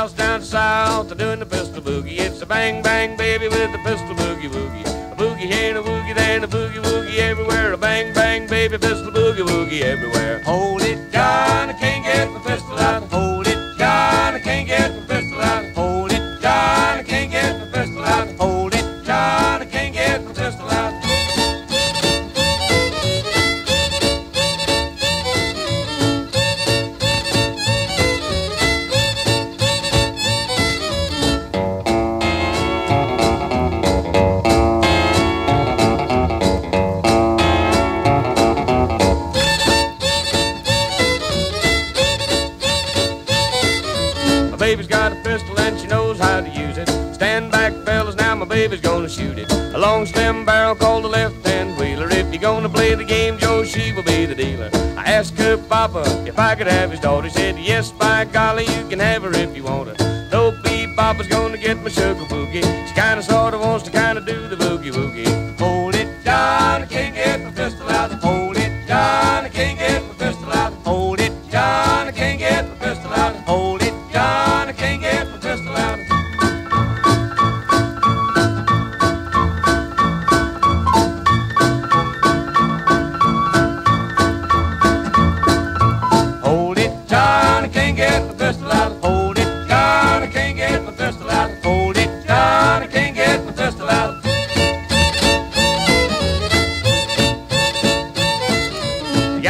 house down south, they're doing the pistol boogie. It's a bang bang baby with the pistol boogie woogie. A boogie here a woogie there and a boogie woogie everywhere. A bang bang baby pistol boogie woogie everywhere. Holy baby's got a pistol and she knows how to use it. Stand back, fellas, now my baby's gonna shoot it. A long slim barrel called a left-hand wheeler. If you're gonna play the game, Joe, she will be the dealer. I asked her papa if I could have his daughter. He said, yes, by golly, you can have her if you want her. Don't be papa's gonna get my sugar boogie.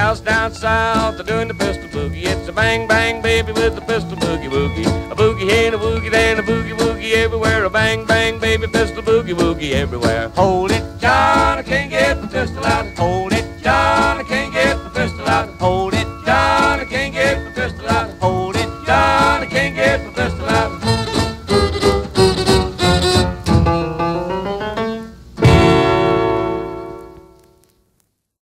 The gals down south they're doing the pistol boogie. It's a bang bang baby with the pistol boogie woogie. A boogie here a boogie there and a boogie woogie everywhere. A bang bang baby pistol boogie woogie everywhere. Hold it, John, I can't get my pistol